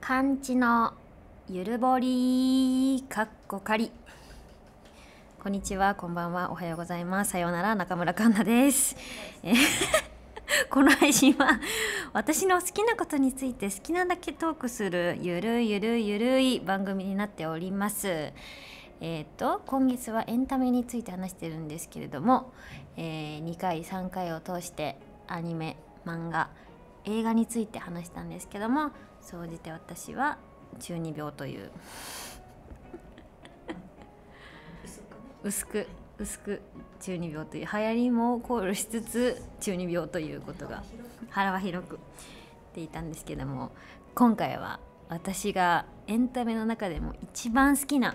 感知のゆるぼりかっこかり。こんにちはこんばんはおはようございます。さようなら中村かんなです。この配信は私の好きなことについて好きなだけトークするゆるゆるゆるい番組になっております。えー、と今月はエンタメについて話してるんですけれども、えー2回3回を通してアニメ漫画映画について話したんですけども総じて私は中二病という。薄く薄く中二病という。流行りも考慮しつつ中二病ということが腹は広くって言ったんですけども今回は私がエンタメの中でも一番好きな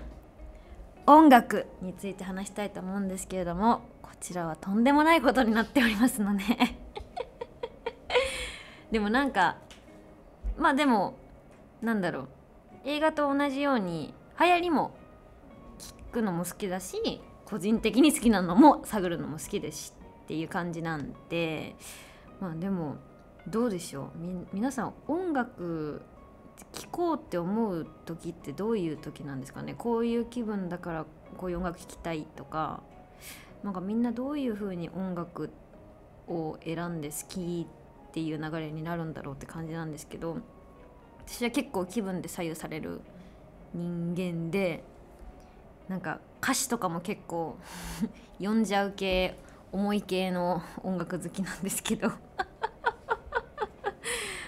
音楽について話したいと思うんですけれどもこちらはとんでもないことになっておりますので。でもなんかまあでもなんだろう映画と同じように流行りも聞くのも好きだし個人的に好きなのも探るのも好きですしっていう感じなんでまあでもどうでしょう。み皆さん音楽聴こうって思う時ってどういう時なんですかね？こういう気分だからこういう音楽聴きたいとかなんかみんなどういう風に音楽を選んで好きっていう流れになるんだろうって感じなんですけど私は結構気分で左右される人間でなんか歌詞とかも結構 読んじゃう系重い系の音楽好きなんですけど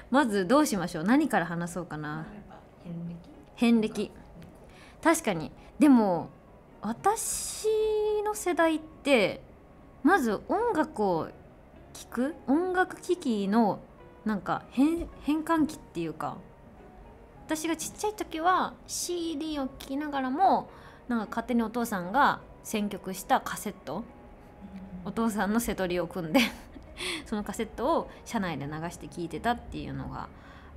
まずどうしましょう？何から話そうかな？遍歴。確かに。でも私の世代ってまず音楽を聴く？音楽機器のなんか変変換器っていうか。私がちっちゃい時は CD を聴きながらもなんか勝手にお父さんが選曲したカセット。お父さんの瀬取りを組んで そのカセットを車内で流して聴いてたっていうのが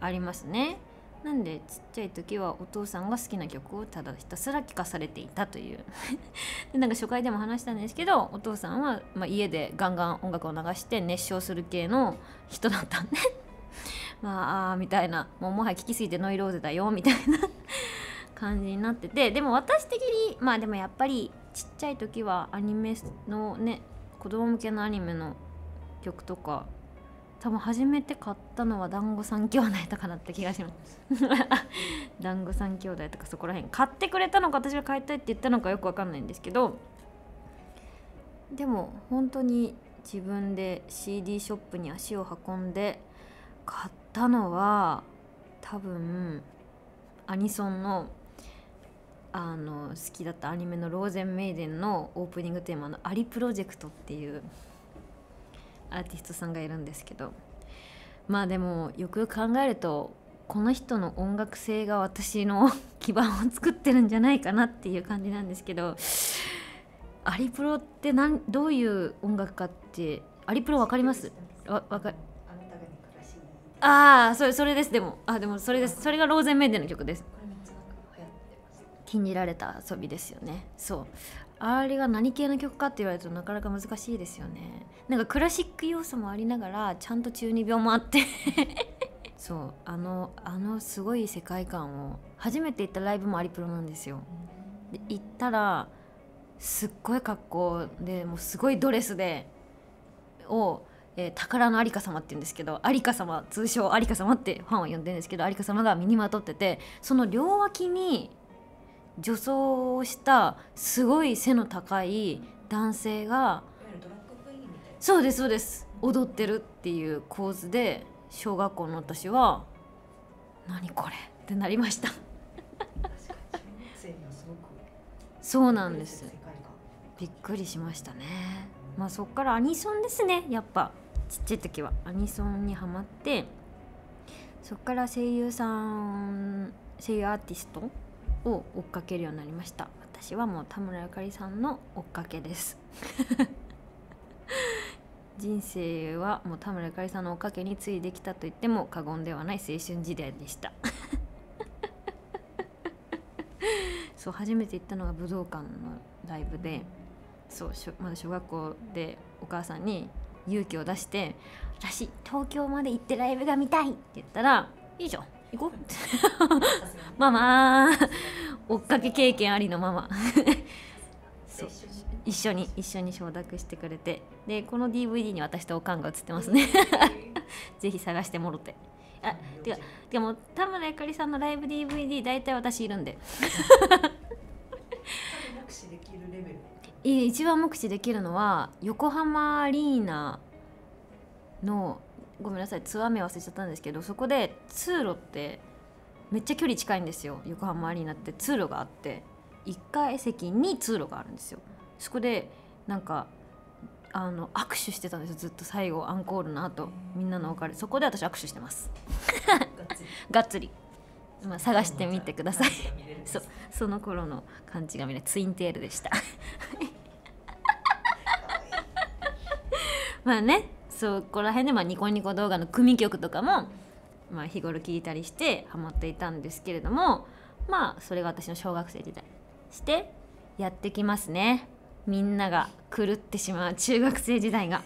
ありますねなんでちっちゃい時はお父さんが好きな曲をただひたすら聴かされていたという。でなんか初回でも話したんですけどお父さんは、まあ、家でガンガン音楽を流して熱唱する系の人だったんで。まああみたいな。もうもはや聴きすぎてノイローゼだよみたいな。感じになってて。でも私的にまあでもやっぱりちっちゃい時はアニメのね子供向けのアニメの曲とか多分初めて買ったのは団子三兄弟とかだった気がします。団子三兄弟とかそこら辺買ってくれたのか私が買いたいって言ったのかよくわかんないんですけどでも本当に自分で CD ショップに足を運んで買ったのは多分アニソンのあの好きだったアニメの「ローゼンメイデン」のオープニングテーマの「アリプロジェクト」っていうアーティストさんがいるんですけどまあでもよくよく考えるとこの人の音楽性が私の 基盤を作ってるんじゃないかなっていう感じなんですけどアリプロってなんどういう音楽かってアリプロ分かります？わわかああそれそれですでも。あでもそれです。それがローゼンメイデンの曲です。禁じられた遊びですよね。そうあれが何系の曲かって言われるとなかなか難しいですよね。なんかクラシック要素もありながらちゃんと中二病もあって。そうあのあのすごい世界観を初めて行ったライブもアリプロなんですよ。で行ったらすっごい格好でもうすごいドレスでを、えー宝の有香様って言うんですけど有香様通称有香様ってファンは呼んでるんですけど有香様が身にまとっててその両脇に女装をしたすごい背の高い男性がそうですそうです。踊ってるっていう構図で小学校の私は「何これ?」ってなりました。そうなんです。びっくりしましたね。まあそっからアニソンですねやっぱ。ちっちゃい時は。アニソンにはまってそっから声優さん声優アーティストを追っかけるようになりました。私はもう田村ゆかりさんの追っかけです。人生はもう田村ゆかりさんの追っかけについできたと言っても過言ではない青春時代でした。そう初めて行ったのが武道館のライブでそうまだ小学校でお母さんに勇気を出して「私東京まで行ってライブが見たい!」って言ったら「いいじゃん。行こう。ママ追っかけ経験ありのママ。そう。一緒に一緒に承諾してくれて。でこの DVD に私とおかんが映ってますね。ぜひ探してもろて。あてかでも田村ゆかりさんのライブ DVD 大体私いるんで。一番目視できるのは横浜アリーナのごめんなさいツアー名忘れちゃったんですけどそこで通路ってめっちゃ距離近いんですよ。横浜アリーナって通路があって1階席に通路があるんですよ。そこでなんかあの握手してたんですよずっと最後アンコールの後。みんなのおかげでそこで私握手してます。がっつり。まあ、探してみてください。そうその頃の感じが見れツインテールでした。まあねそこら辺でまあニコニコ動画の組曲とかも、まあ、日頃聞いたりしてハマっていたんですけれどもまあそれが私の小学生時代してやってきますね。みんなが狂ってしまう中学生時代が。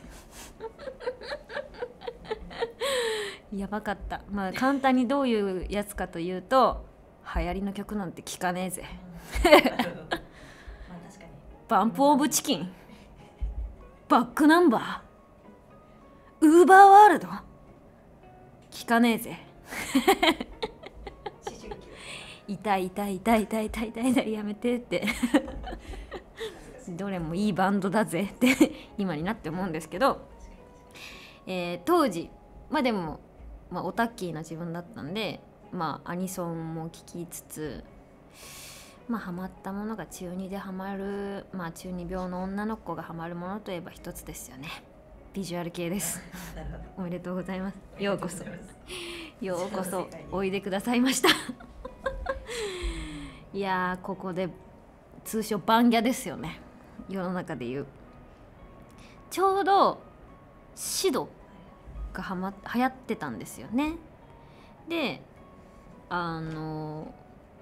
やばかった。まあ簡単にどういうやつかというと流行りの曲なんて聞かねえぜ。バンプ・オブ・チキン。バックナンバーウーバーワールド？聞かねえぜ。痛い痛い痛い痛い痛い痛い痛いやめてってどれもいいバンドだぜって今になって思うんですけど、えー当時まあでも、まあ、オタッキーな自分だったんでまあアニソンも聴きつつまあハマったものが中二でハマるまあ中二病の女の子がハマるものといえば一つですよねビジュアル系です。おめでとうございます。ようこそ。ようこそ。おいでくださいました。いやーここで通称バンギャですよね。世の中で言う。ちょうどシドがはま流行ってたんですよね。であの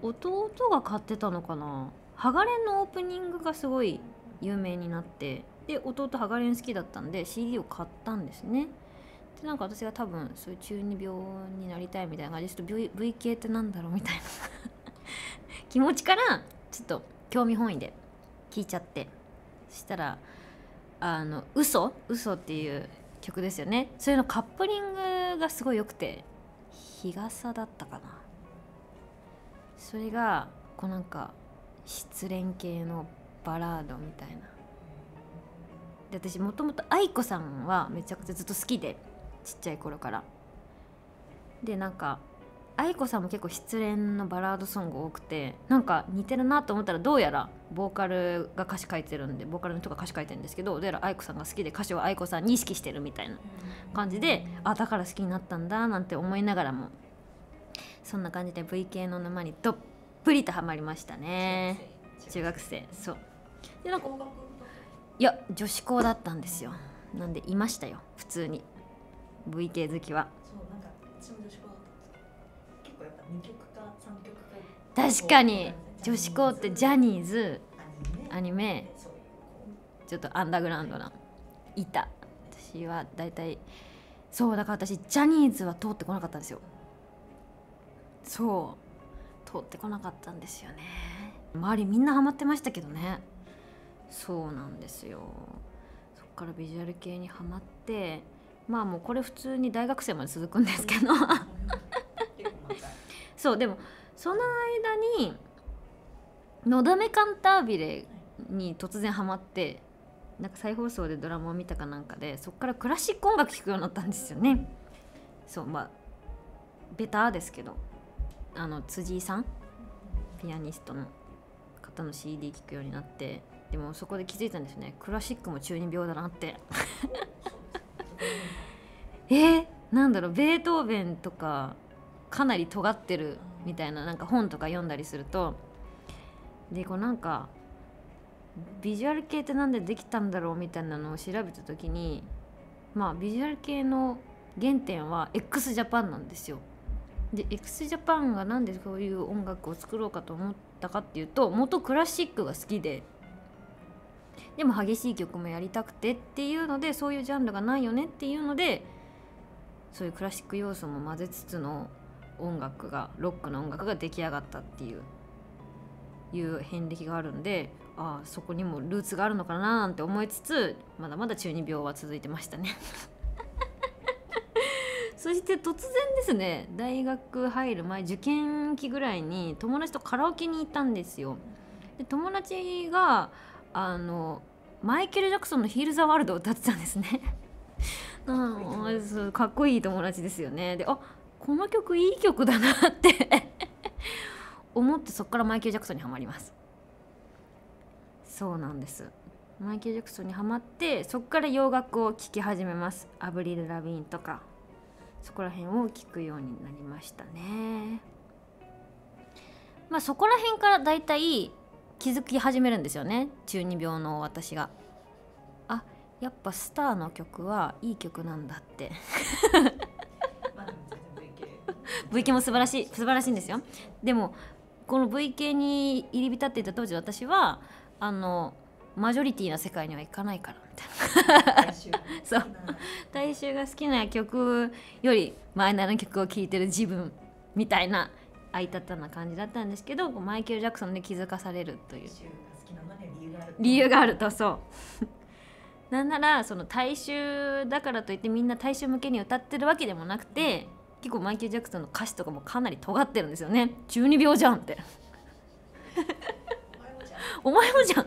弟が買ってたのかな。ハガレンのオープニングがすごい有名になってで弟ハガレン好きだったんで CD を買ったんですね。でなんか私が多分そういう中二病になりたいみたいな感じでちょっと V, 系ってなんだろうみたいな。気持ちからちょっと興味本位で聞いちゃって。そしたらあの「嘘？嘘っていう曲ですよね。それのカップリングがすごい良くて日傘だったかな。それがこうなんか失恋系のバラードみたいな。で私もともと愛子さんはめちゃくちゃずっと好きでちっちゃい頃から。でなんか愛子さんも結構失恋のバラードソング多くてなんか似てるなと思ったらどうやらボーカルが歌詞書いてるんでボーカルの人が歌詞書いてるんですけどどうやら愛子さんが好きで歌詞を愛子さんに意識してるみたいな感じであだから好きになったんだなんて思いながらもそんな感じで V 系の沼にどっぷりとハマりましたね。中学生。そう。でなんかいや女子校だったんですよ。なんでいましたよ普通に。V 系好きは。そうなんか私も女子校だった。結構やっぱ二曲か三曲か確かに女子校ってジャニーズアニメ。ちょっとアンダーグラウンドな。いた。私は大体そうだから私ジャニーズは通ってこなかったんですよ。そう。通ってこなかったんですよね。周りみんなハマってましたけどねそうなんですよ。そっからビジュアル系にハマってまあもうこれ普通に大学生まで続くんですけど。そうでもその間に「のだめカンタービレ」に突然ハマってなんか再放送でドラマを見たかなんかでそこからクラシック音楽聴くようになったんですよね。そうまあベターですけど。あの辻井さん？ピアニストの方の CD 聴くようになってでもそこで気づいたんですね。クラシックも中二病だなって。えー、なんだろう。ベートーベンとかかなり尖ってるみたいななんか本とか読んだりすると。でこうなんかビジュアル系ってなんでできたんだろうみたいなのを調べた時にまあビジュアル系の原点は x ジャパンなんですよ。で x ジャパンがなんでそういう音楽を作ろうかと思ったかっていうと元クラシックが好きででも激しい曲もやりたくてっていうのでそういうジャンルがないよねっていうのでそういうクラシック要素も混ぜつつの音楽がロックの音楽が出来上がったっていういう遍歴があるんでああそこにもルーツがあるのかななんて思いつつまだまだ中二病は続いてましたね。そして突然ですね大学入る前受験期ぐらいに友達とカラオケに行ったんですよ。で友達があのマイケル・ジャクソンの「ヒール・ザ・ワールド」を歌ってたんですね。かっこいい友達ですよね。であこの曲いい曲だなって 思ってそこからマイケル・ジャクソンにはまります。そうなんです。マイケル・ジャクソンにはまってそこから洋楽を聴き始めます。アブリル・ラビーンとか。そこら辺を聴くようになりましたね。まあそこら辺からだいたい気づき始めるんですよね。中二病の私が。あやっぱスターの曲はいい曲なんだって。VK も素晴らしい素晴らしいんですよ。でもこの V 系に入り浸っていた当時私はあのマジョリティな世界には行かないからみたいな。そう。大衆が好きな曲よりマイナーな曲を聴いてる自分みたいなあいたたな感じだったんですけどマイケル・ジャクソンで気づかされるという。理由があると。そう。なんならその大衆だからといってみんな大衆向けに歌ってるわけでもなくて結構マイケル・ジャクソンの歌詞とかもかなり尖ってるんですよね。中二病じゃんって。お前もじゃん。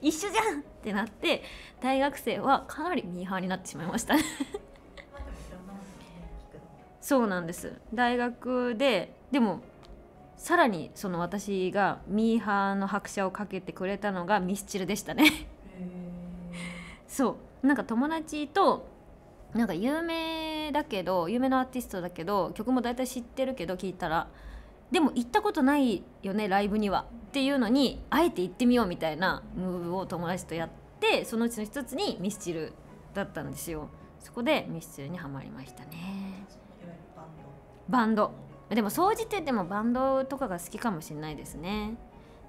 一緒じゃん。ってなって大学生はかなりミーハーになってしまいましたそうなんです。大学ででもさらにその私がミーハーの拍車をかけてくれたのがミスチルでしたね。そう。なんか友達となんか有名だけど有名なアーティストだけど曲も大体知ってるけど聞いたら。でも行ったことないよねライブには。っていうのにあえて行ってみようみたいなムーブを友達とやってそのうちの一つにミスチルだったんですよ。そこでミスチルにはまりましたねバンド。でも総じてでもバンドとかが好きかもしれないですね。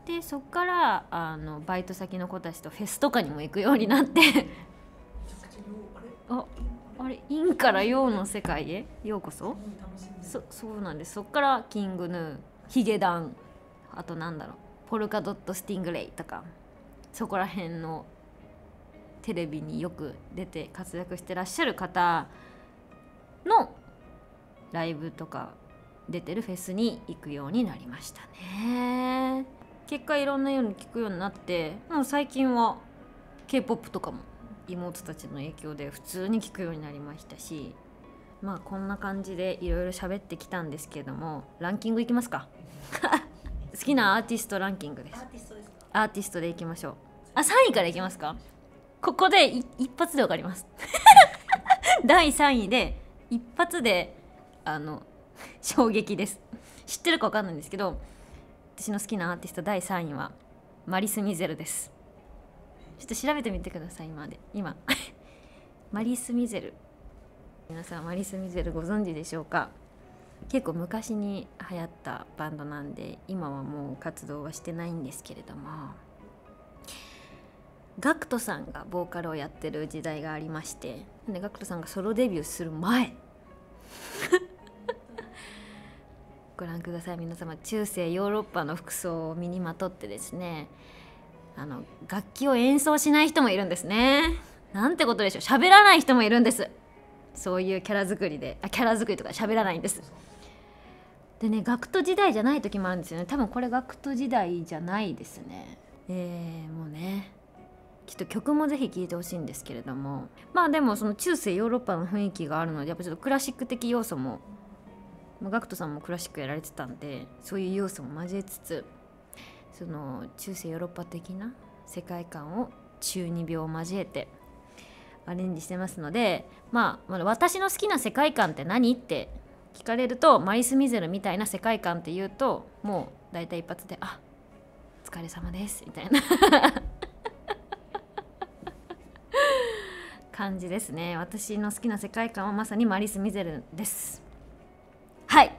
でそっからあのバイト先の子たちとフェスとかにも行くようになって。あれ？ああれ陰から陽の世界へ？ようこそ。そそうなんです。そっからキングヌーヒゲダンあとなんだろう。ポルカドット・スティングレイとか。そこら辺のテレビによく出て活躍してらっしゃる方のライブとか出てるフェスに行くようになりましたね。結果いろんなように聞くようになってもう最近は k p o p とかも妹たちの影響で普通に聞くようになりましたしまあこんな感じでいろいろ喋ってきたんですけどもランキングいきますか好きなアーティストランキングです。アーティストでいきましょう。あ3位からいきますか？ここでい一発でわかります。第3位で一発であの 衝撃です。知ってるかわかんないんですけど私の好きなアーティスト第3位はマリス・ミゼルです。ちょっと調べてみてください今で。今。マリス・ミゼル。皆さんマリス・ミゼルご存知でしょうか？結構昔に流行ったバンドなんで今はもう活動はしてないんですけれども。ガクトさんがボーカルをやってる時代がありましてでガクトさんがソロデビューする前。ご覧ください。皆様中世ヨーロッパの服装を身にまとってですねあの楽器を演奏しない人もいるんですね。なんてことでしょう。喋らない人もいるんです。そういうキャラ作りであキャラ作りとか喋らないんです。でねガクト時代じゃない時もあるんですよね。多分これガクト時代じゃないですね。えー、もうねきっと曲もぜひ聴いてほしいんですけれども。まあでもその中世ヨーロッパの雰囲気があるのでやっぱちょっとクラシック的要素も、まあ、ガクトさんもクラシックやられてたんでそういう要素も交えつつその中世ヨーロッパ的な世界観を中二病を交えてアレンジしてますので、まあ、まあ私の好きな世界観って何って聞かれるとマリス・ミゼルみたいな世界観って言うともう大体一発で「あお疲れ様です」みたいな。感じですね。私の好きな世界観はまさにマリス・ミゼルです。はい。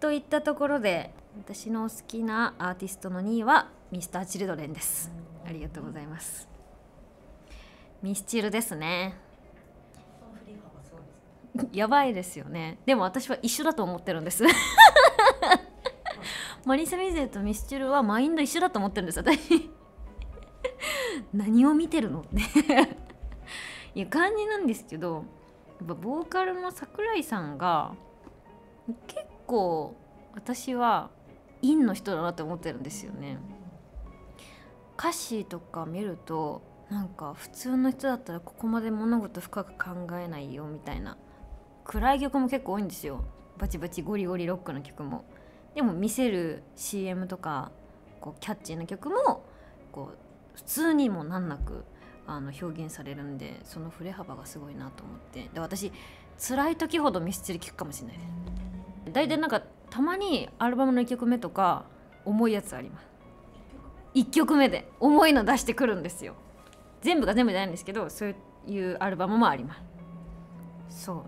といったところで私の好きなアーティストの2位はミスター・チルドレンです。ありがとうございます。ミスチルですね。やばいですよね。でも私は一緒だと思ってるんです。マリサ・ミゼとミスチルはマインド一緒だと思ってるんです私。何を見てるの？っていう感じなんですけどやっぱボーカルの桜井さんが結構私は陰の人だなって思ってるんですよね。歌詞とか見るとなんか普通の人だったらここまで物事深く考えないよみたいな暗い曲も結構多いんですよ。バチバチゴリゴリロックの曲も。でも見せる CM とかこうキャッチーな曲もこう普通にも難なくあの表現されるんでその振れ幅がすごいなと思って。で私辛い時ほどミスチル聴くかもしれないです。大体なんかたまにアルバムの1曲目とか重いやつあります。1曲目で重いの出してくるんですよ。全部が全部じゃないんですけどそういうアルバムもあります。そ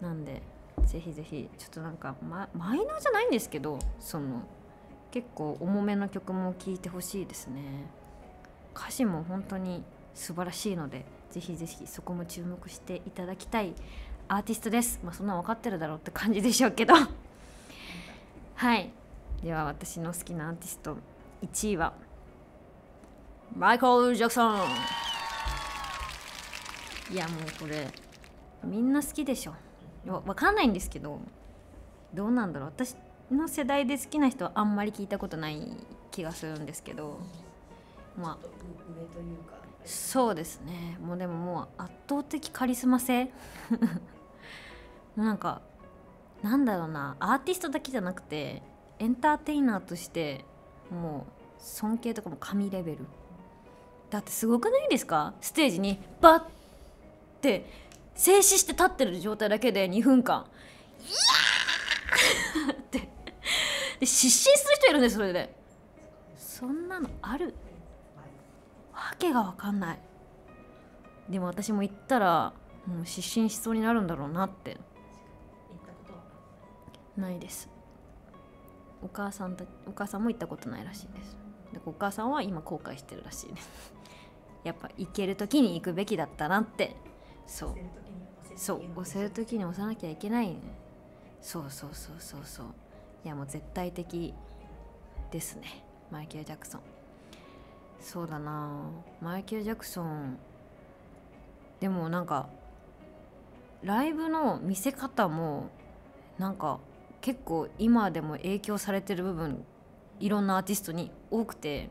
う。なんでぜひぜひちょっとなんか、ま、マイナーじゃないんですけどその結構重めの曲も聴いてほしいですね。歌詞も本当に素晴らしいのでぜひぜひそこも注目していただきたいアーティストです。まあそんな分かってるだろうって感じでしょうけど。はい。では私の好きなアーティスト1位はマイケル・ジャクソンいやもうこれみんな好きでしょ。わ分かんないんですけどどうなんだろう。私の世代で好きな人はあんまり聞いたことない気がするんですけど。まあ。上というか。そうですね。もうでももう圧倒的カリスマ性。も うなんかなんだろうな。アーティストだけじゃなくてエンターテイナーとしてもう尊敬とかも神レベル。だってすごくないですか？ステージにバッて静止して立ってる状態だけで2分間「イヤー!」って。で失神する人いるんですそれで。そんなのある？わけが分かんない。でも私も行ったらもう失神しそうになるんだろうなって。ないです。お母さんたお母さんも行ったことないらしいです。でお母さんは今後悔してるらしいです。やっぱ行ける時に行くべきだったなって。そう。そう。押せる時に押さなきゃいけないね。そうそうそうそうそう。いやもう絶対的ですね。マイケル・ジャクソン。そうだな。マイケル・ジャクソン。でもなんかライブの見せ方もなんか結構今でも影響されてる部分いろんなアーティストに多くて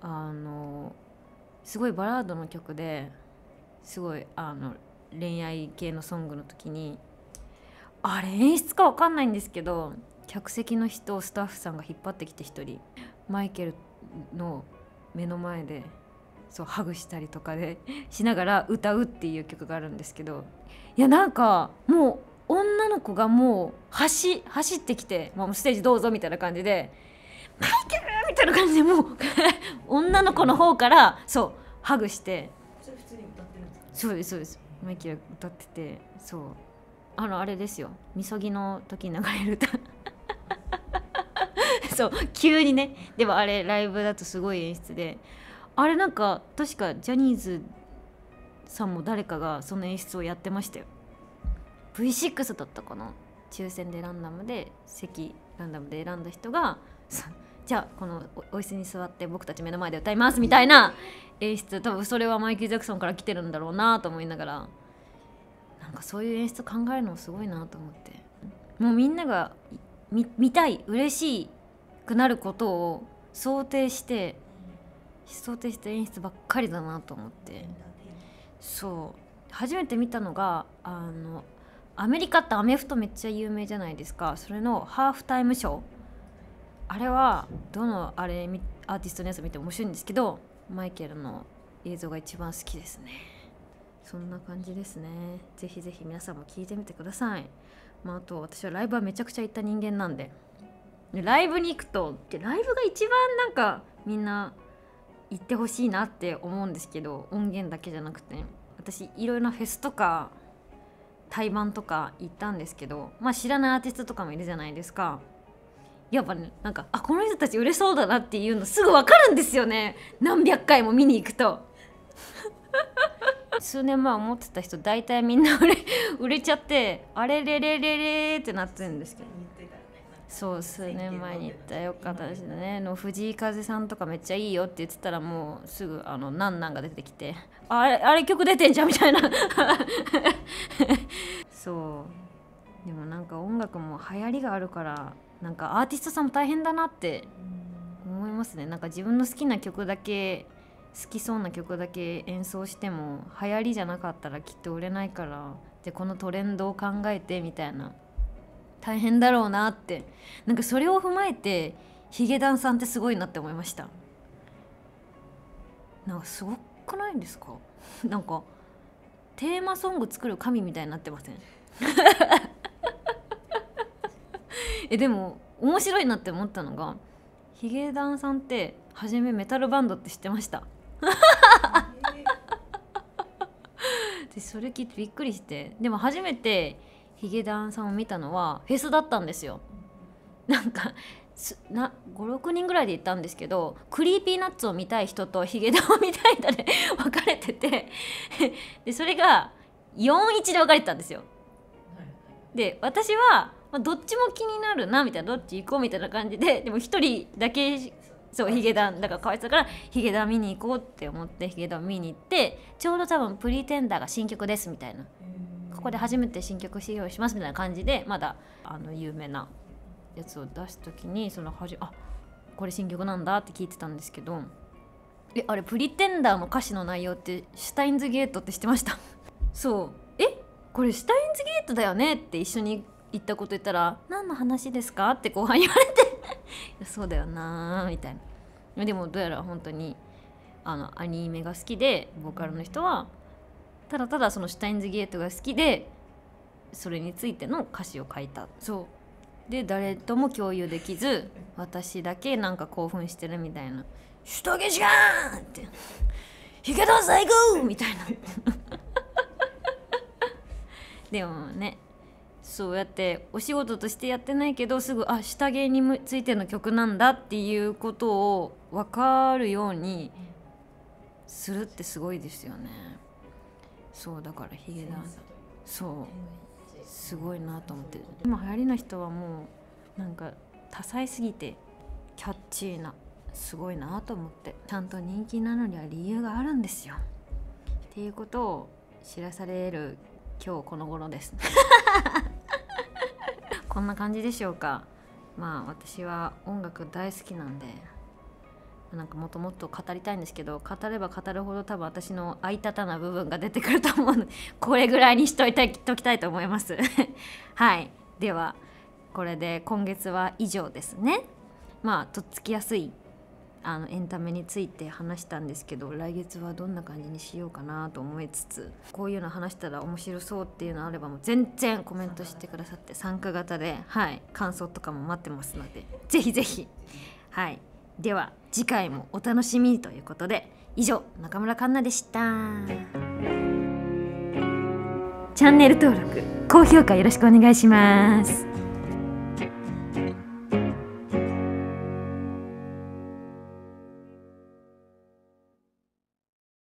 あのすごいバラードの曲ですごいあの恋愛系のソングの時にあれ演出かわかんないんですけど客席の人をスタッフさんが引っ張ってきて一人マイケルの目の前でそうハグしたりとかでしながら歌うっていう曲があるんですけどいやなんかもう女の子がもう走走ってきて、まあ、ステージどうぞみたいな感じで「マイケル!」みたいな感じでもう 女の子の方からそうハグしてそうですそうです。マイケル歌っててそう。あのあれですよ。みそぎの時に流れる歌 そう急にね。でもあれライブだとすごい演出で。あれなんか確かジャニーズさんも誰かがその演出をやってましたよ。V6 だったかな。抽選でランダムで席ランダムで選んだ人がじゃあこのお椅子に座って僕たち目の前で歌いますみたいな演出。多分それはマイケル・ジャクソンから来てるんだろうなと思いながら。なんかそういう演出考えるのもすごいなと思って。もうみんなが見たい嬉しいくなることを想定して想定した演出ばっかりだなと思って。そう。初めて見たのがあのアメリカってアメフトめっちゃ有名じゃないですか。それのハーフタイムショー。あれはどのあれアーティストのやつ見ても面白いんですけどマイケルの映像が一番好きですね。そんな感じですね。ぜひぜひ皆さんも聞いてみてください、まあ、あと私はライブはめちゃくちゃ行った人間なんで。ライブに行くとでライブが一番なんかみんな行ってほしいなって思うんですけど音源だけじゃなくて。私いろいろなフェスとか対バンとか行ったんですけどまあ知らないアーティストとかもいるじゃないですか。やっぱねなんかあこの人たち売れそうだなっていうのすぐ分かるんですよね。何百回も見に行くと。数年前思ってた人大体みんな売れ売れちゃってあれれれれれってなってるんですけど。そう数年前に言ったよかったですね。の藤井風さんとかめっちゃいいよって言ってたらもうすぐあのなんなんが出てきて。あれあれ曲出てんじゃんみたいな。そう。でもなんか音楽も流行りがあるからなんかアーティストさんも大変だなって思いますね。なんか自分の好きな曲だけ好きそうな曲だけ演奏しても流行りじゃなかったらきっと売れないからでこのトレンドを考えてみたいな大変だろうなって。なんかそれを踏まえてヒゲダンさんってすごいなって思いました。なんかすごくないですか？なんかテーマソング作る神みたいになってません？えでも面白いなって思ったのがヒゲダンさんって初めメタルバンドって知ってました。でそれ聞いてびっくりしてでも初めてヒゲダンさんを見たのはフェスだったんですよなんか56人ぐらいで行ったんですけど Creepy Nuts を見たい人とヒゲダンを見たい人で 分かれててでそれが4 1で分かれてたんですよ。で私は、ま、どっちも気になるなみたいなどっち行こうみたいな感じででも1人だけそうヒゲダンだからかわいそうだからヒゲダン見に行こうって思ってヒゲダン見に行ってちょうど多分「Pretender」が新曲ですみたいなここで初めて新曲使用しますみたいな感じでまだあの有名なやつを出す時にそのはじあこれ新曲なんだって聞いてたんですけどえあれ「プリテンダー」の歌詞の内容ってシュタインズゲートって知ってました？そうえこれシュタインズゲートだよねって一緒に言ったこと言ったら「何の話ですか?」って後輩言われて そうだよなーみたいなでもどうやら本当にあのアニメが好きでボーカルの人はただただそのシュタインズゲートが好きでそれについての歌詞を書いたそうで誰とも共有できず私だけなんか興奮してるみたいな「シュトゲじゃん!」って「ヒゲダン最高!」みたいな でもねそうやってお仕事としてやってないけどすぐあ下着についての曲なんだっていうことを分かるようにするってすごいですよね。そうだからヒゲダン。そう。すごいなと思って今流行りの人はもうなんか多彩すぎてキャッチーなすごいなと思って。ちゃんと人気なのには理由があるんですよ。っていうことを知らされる今日この頃です。こんな感じでしょうか。まあ私は音楽大好きなんでなんかもっともっと語りたいんですけど語れば語るほど多分私のあいたな部分が出てくると思うので これぐらいにしといてときたいと思います。はい。ではこれで今月は以上ですね。まあとっつきやすいあのエンタメについて話したんですけど来月はどんな感じにしようかなと思いつつこういうの話したら面白そうっていうのあればもう全然コメントしてくださって参加型ではい感想とかも待ってますのでぜひぜひ。はい。では次回もお楽しみということで以上中村環奈でした。チャンネル登録高評価よろしくお願いします。